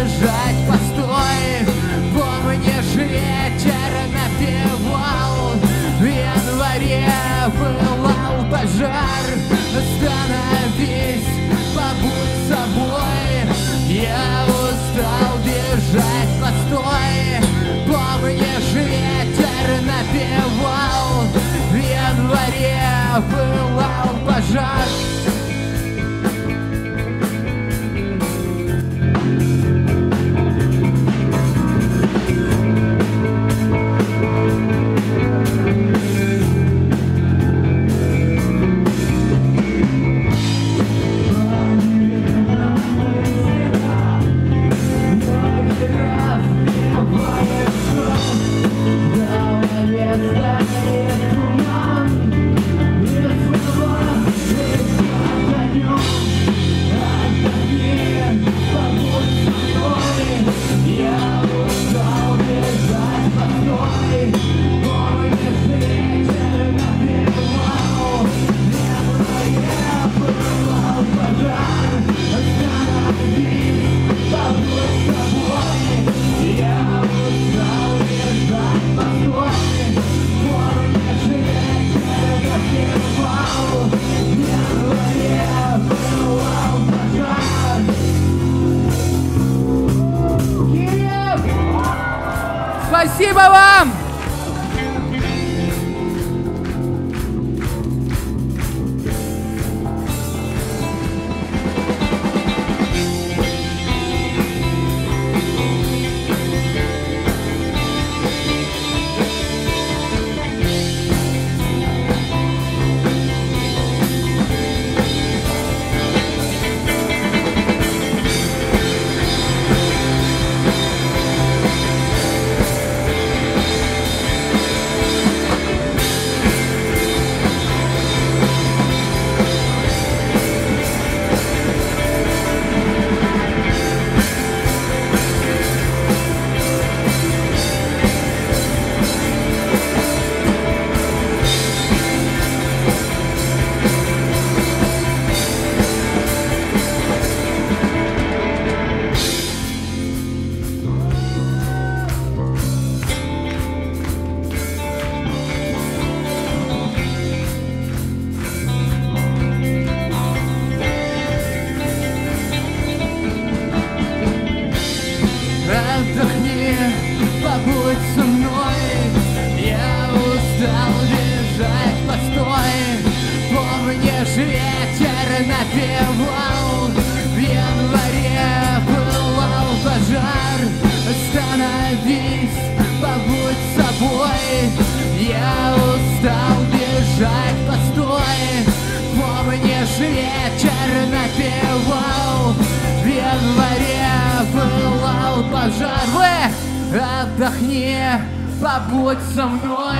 бежать, постой, помнишь, ветер напевал, в январе пылал пожар, остановись, побудь собой, я устал бежать, постой, помнишь, ветер напевал, в январе пылал Спасибо вам! Ветер напевал В январе пылал пожар. Остановись, побудь собой Я устал бежать, постой. Помнишь, ветер напевал В январе пылал пожар. Вы отдохни, побудь со мной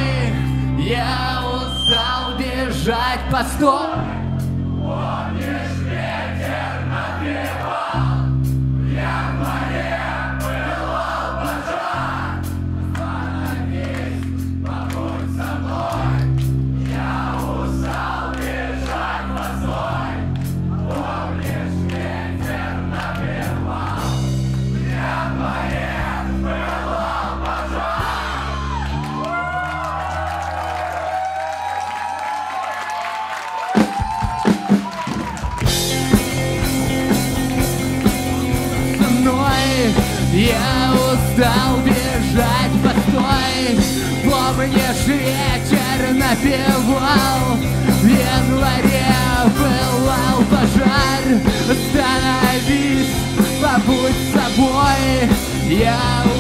Я устал бежать, постой Я устал бежать, постой. Помнишь, ветер напевал. В январе пылал пожар. Остановись, побудь собой. Я устал